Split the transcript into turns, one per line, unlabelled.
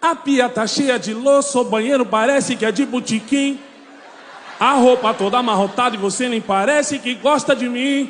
A pia tá cheia de louça, o banheiro parece que é de botiquim. A roupa toda amarrotada e você nem parece que gosta de mim.